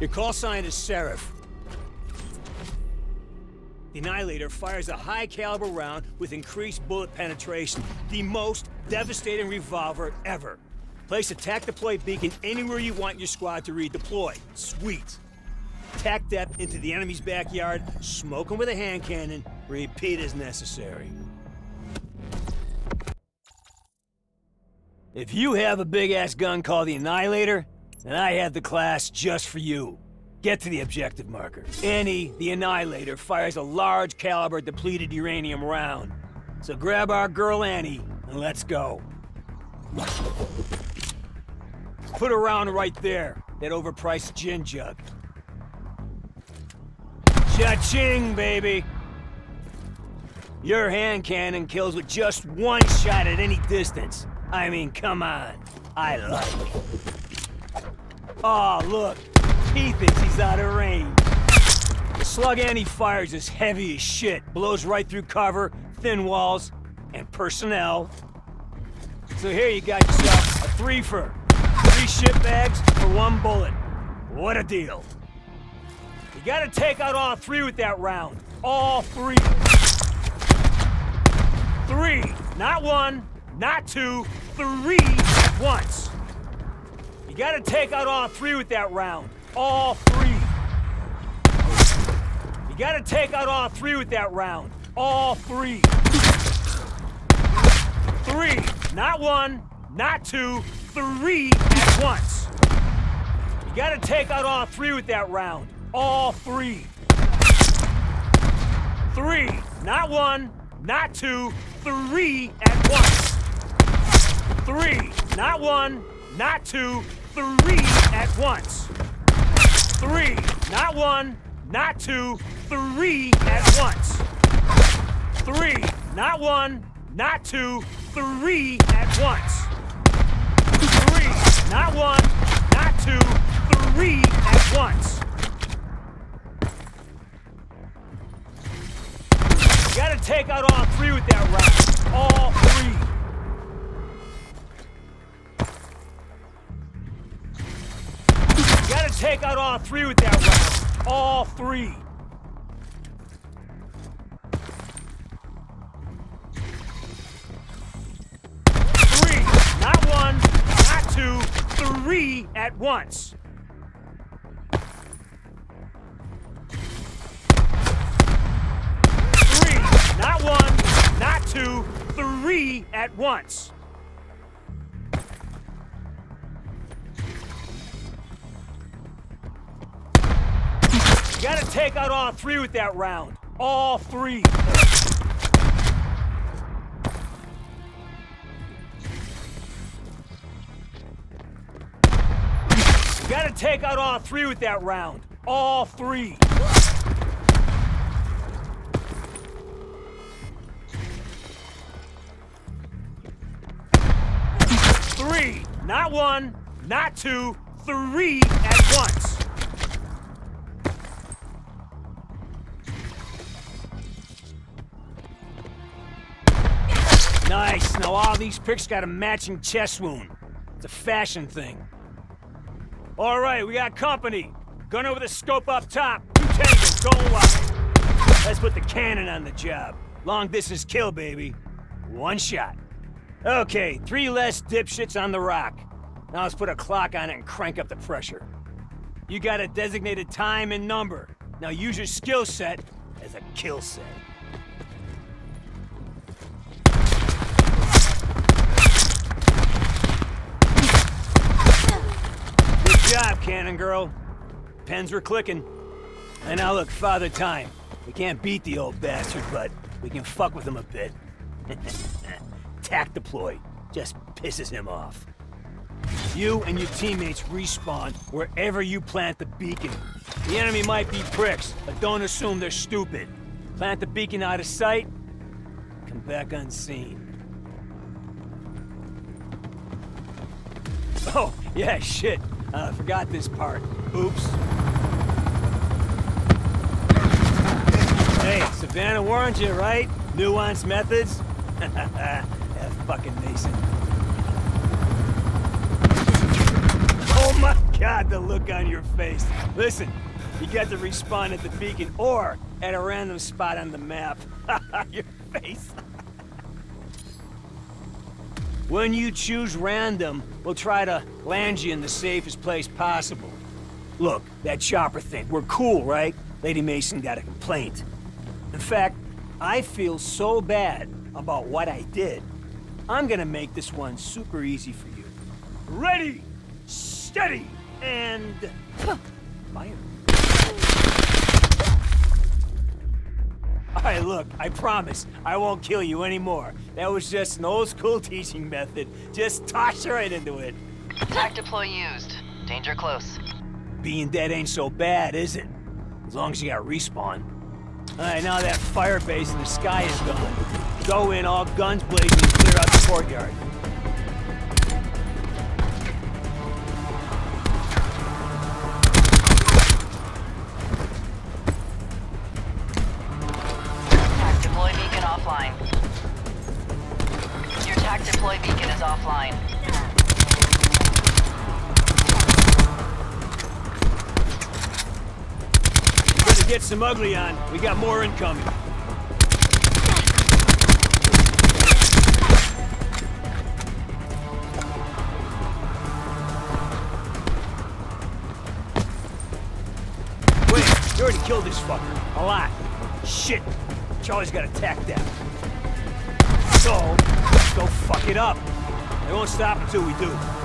Your call sign is Seraph. The Annihilator fires a high-caliber round with increased bullet penetration. The most devastating revolver ever. Place a tac-deploy beacon anywhere you want your squad to redeploy. Sweet. Tac depth into the enemy's backyard, smoke 'em with a hand cannon, repeat as necessary. If you have a big-ass gun called the Annihilator, then I have the class just for you. Get to the objective marker. Annie, the Annihilator, fires a large caliber depleted uranium round. So grab our girl Annie, and let's go. Put a round right there, that overpriced gin jug. Cha-ching, baby! Your hand cannon kills with just one shot at any distance. I mean, come on. I like. Oh, look. He thinks he's out of range. The slug Annie fires is heavy as shit. Blows right through cover, thin walls, and personnel. So here you got yourself a three for three shit bags for one bullet. What a deal. You gotta take out all three with that round. All three. Three. Not one, not two, three at once. You gotta take out all three with that round. All three. You gotta take out all three with that round. All three. Three. Not one, not two, three at once. You gotta take out all three with that round. All three. Three. Not one, not two, three at once. Three. Not one, not two, three at once. Three. Not one, not two, three at once. Three. Not one, not two, three at once. Three. Not one, not two, three at once. You gotta take out all three with that round. All three. Take out all three with that round. All three. Three. Not one, not two, three at once. Three. Not one, not two, three at once. You gotta take out all three with that round. All three. You gotta take out all three with that round. All three. Three. Not one, not two, three at once. Now all these pricks got a matching chest wound. It's a fashion thing. All right, we got company. Gunner with a scope up top. Two. Let's put the cannon on the job. Long distance kill, baby. One shot. Okay, three less dipshits on the rock. Now let's put a clock on it and crank up the pressure. You got a designated time and number. Now use your skill set as a kill set. Cannon Girl. Pens were clicking. And now look, Father Time. We can't beat the old bastard, but we can fuck with him a bit. Tac deploy. Just pisses him off. You and your teammates respawn wherever you plant the beacon. The enemy might be pricks, but don't assume they're stupid. Plant the beacon out of sight, come back unseen. Oh, yeah, shit. I uh, forgot this part. Oops. Hey, Savannah warned you, right? Nuanced methods? that fucking Mason. Oh my god! the look on your face. Listen, you got to respawn at the beacon or at a random spot on the map. your face. When you choose random, we'll try to land you in the safest place possible. Look, that chopper thing, we're cool, right? Lady Mason got a complaint. In fact, I feel so bad about what I did. I'm gonna make this one super easy for you. Ready, steady, and... Fire. Alright, look, I promise, I won't kill you anymore. That was just an old school teaching method. Just toss you right into it. Attack deploy used. Danger close. Being dead ain't so bad, is it? As long as you got respawn. Alright, now that fire base in the sky is gone. Go in, all guns blazing, and clear out the courtyard. Get some ugly on. We got more incoming. Wait, you already killed this fucker. A lot. Shit. Charlie's got attack that. So, let's go fuck it up. They won't stop until we do.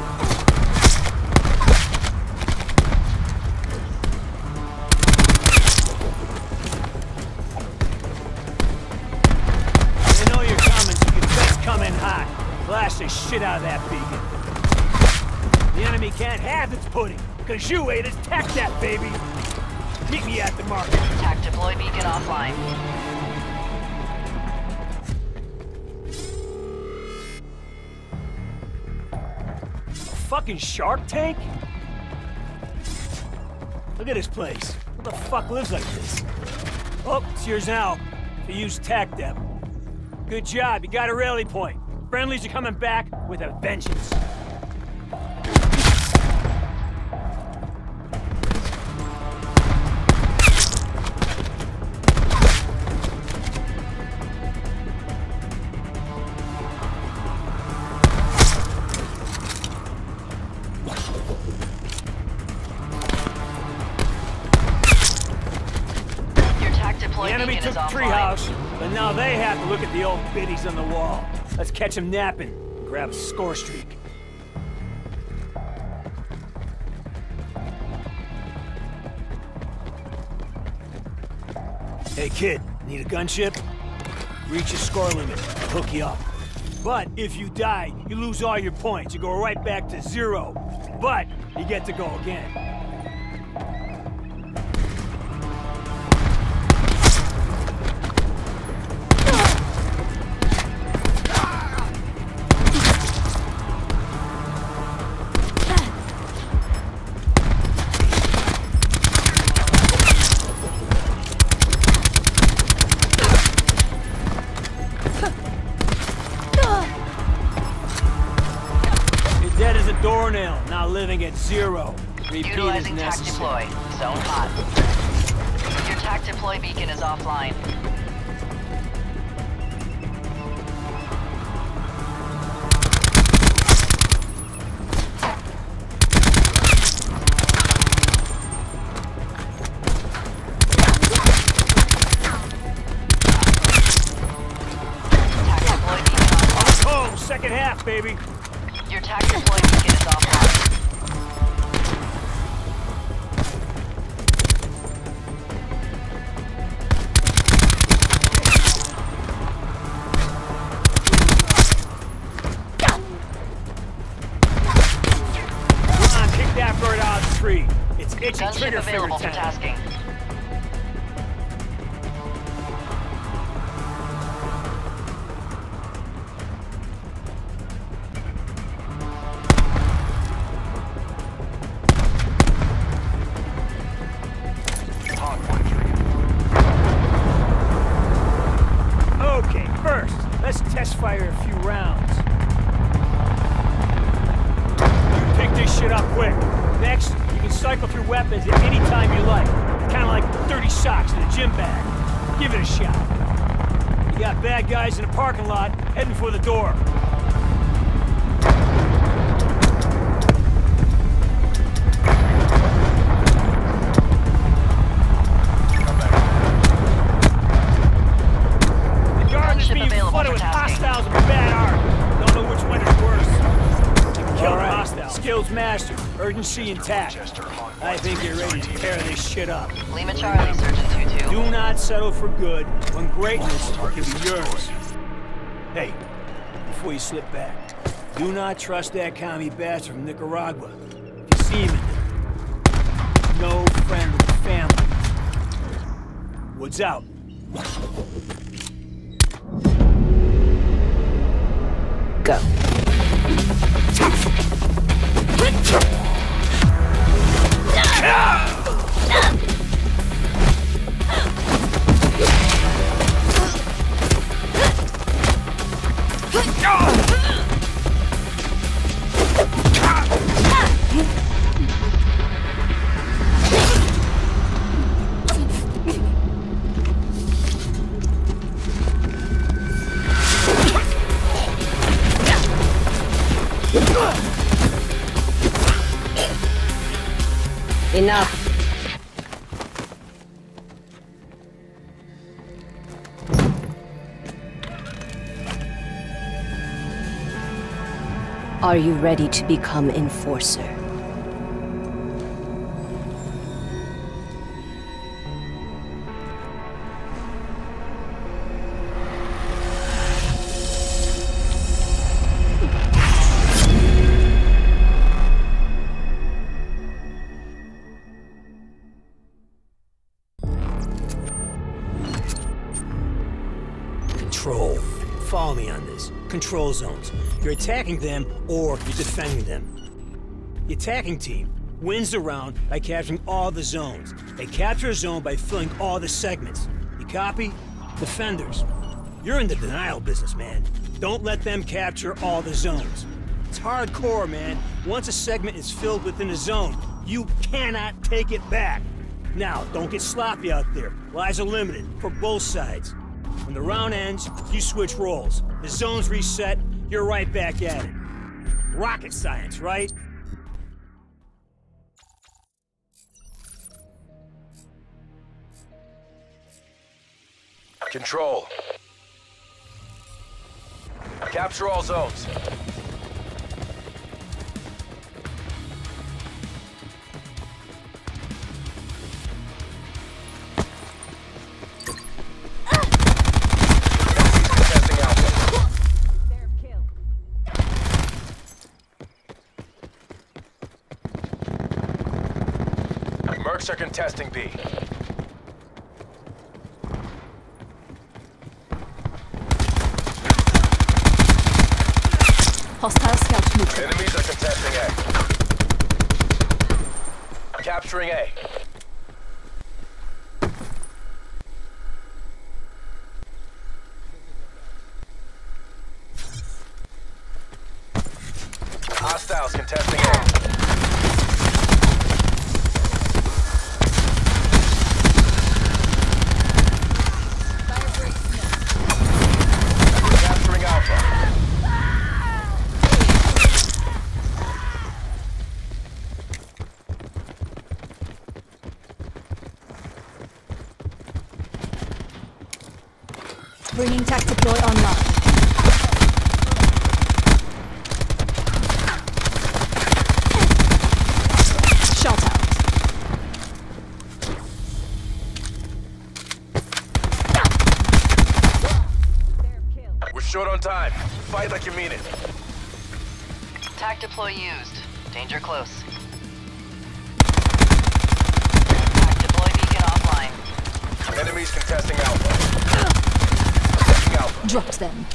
The shit out of that beacon. The enemy can't have its pudding, because you ate its tack that, baby. Meet me at the market. Attack deploy beacon offline. Fucking Shark Tank? Look at this place. Who the fuck lives like this? Oh, it's yours now. To use tack depth. Good job, you got a rally point. Friendlies are coming back with a vengeance. Your attack deploy The enemy took offline. Treehouse, but now they have to look at the old biddies on the wall. Let's catch him napping and grab a score streak. Hey kid, need a gunship? Reach your score limit, I'll hook you up. But if you die, you lose all your points. You go right back to zero. But you get to go again. Repeat tac deploy. Zone hot. Your tac deploy beacon is offline. Tac deploy beacon offline. Oh, second half, baby. Your tac deploy available guys in the parking lot heading for the door. The garden is Gunship being available flooded for with tasking. hostiles and bad art. Don't know which one is worse. Kill the hostile. Skills mastered. Urgency intact. I think you're ready to tear this shit up. Lima Charlie, Surgeon 2-2. Do not settle for good when greatness can be yours. Hey, before you slip back, do not trust that commie bastard from Nicaragua. If you see him in there, no friend of the family. Woods out. Go. Enough. Are you ready to become Enforcer? Control zones. You're attacking them or you're defending them. The attacking team wins the round by capturing all the zones. They capture a zone by filling all the segments. You copy? Defenders. You're in the denial business, man. Don't let them capture all the zones. It's hardcore, man. Once a segment is filled within a zone, you cannot take it back. Now, don't get sloppy out there. Lives are limited for both sides. When the round ends, you switch roles. The zone's reset, you're right back at it. Rocket science, right? Control. Capture all zones. Mercs are contesting B. Hostile scout neutral. Enemies are contesting A. Capturing A. contesting Alpha. Dropped them.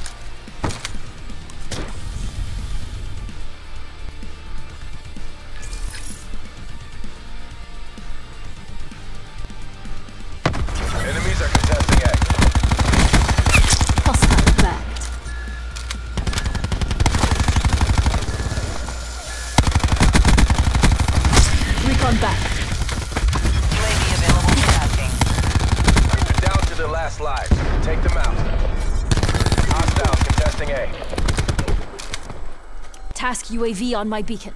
UAV on my beacon.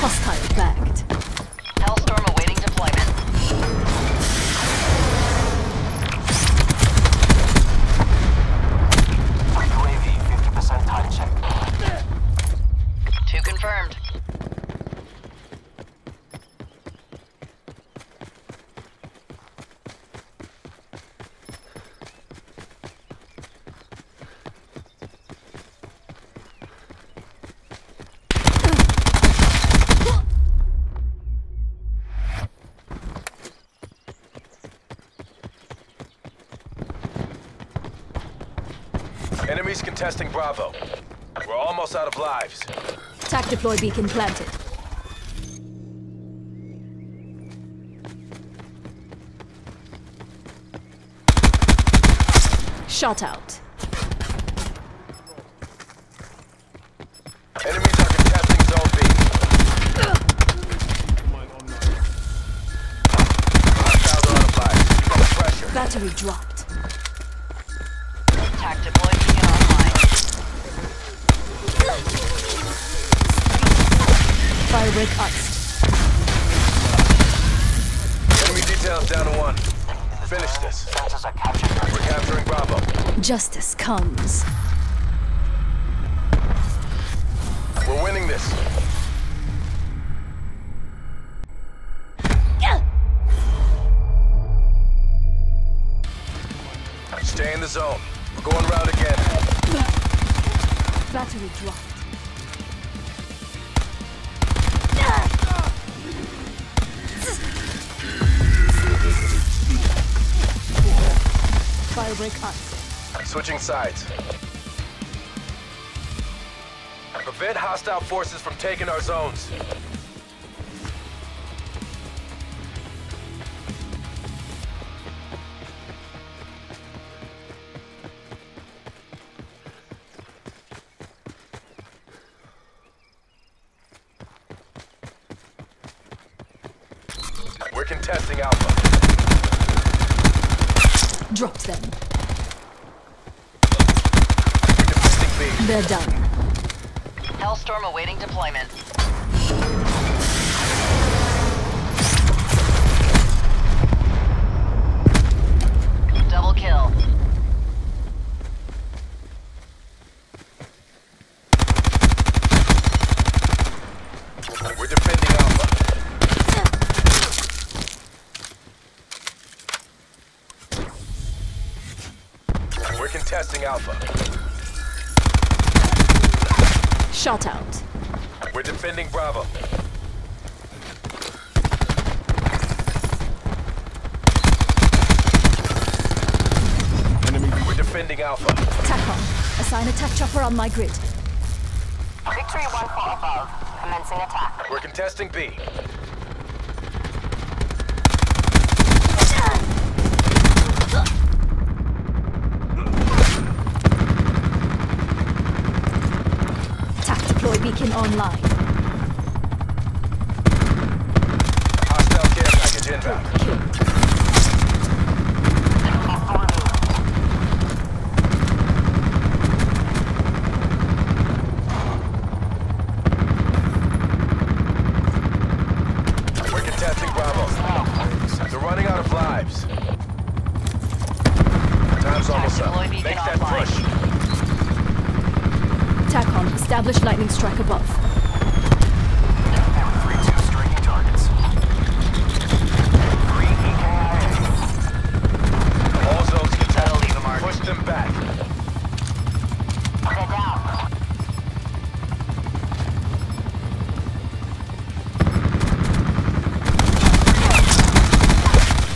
Hostile bagged. Contesting Bravo. We're almost out of lives. Tac deploy beacon planted. Shot out. Enemies are contesting Zone B. Hostiles are Enemy details down to one. Finish this. Sensors are capturing We're capturing Bravo. Justice comes. We're winning this. Stay in the zone. We're going round again. Battery dropped. Switching sides. Prevent hostile forces from taking our zones. We're contesting Alpha. Dropped them. We're defending B. They're done. Hellstorm awaiting deployment. Double kill. We're defending Alpha. We're contesting Alpha. Shot out. We're defending Bravo. Enemy. We're defending Alpha. TACOM. Assign a TAC chopper on my grid. Victory 1 4 above. Commencing attack. We're contesting B. Deploy beacon online. Hostile care package inbound. We're contesting Bravo. They're running out of lives. Time's almost up. Make that push. TACOM. Establish lightning strike above.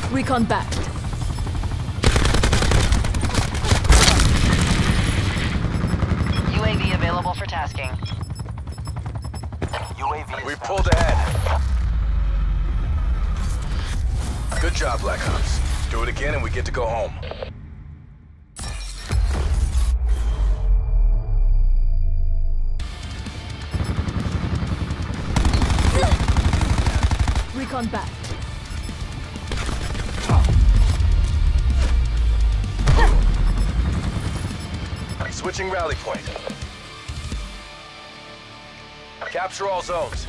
Hammer 3-2 Switching rally point. Capture all zones.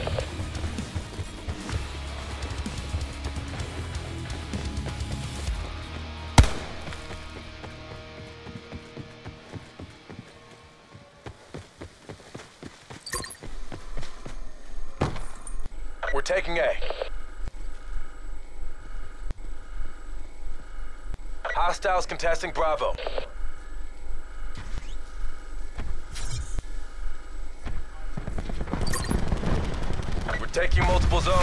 We're taking A. Hostiles contesting Bravo. Taking multiple zones.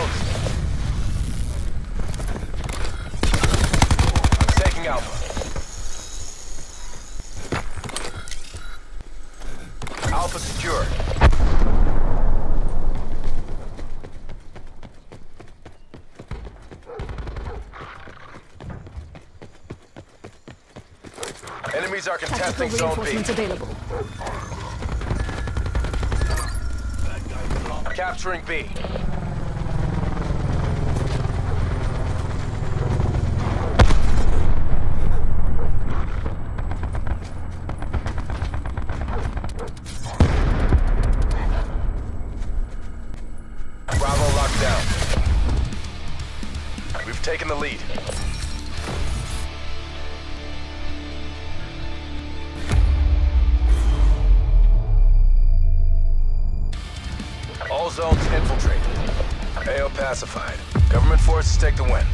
I'm taking Alpha. Alpha secure. Enemies are contesting Zone B. available. Capturing B. We've the lead. All zones infiltrated. AO pacified. Government forces take the win.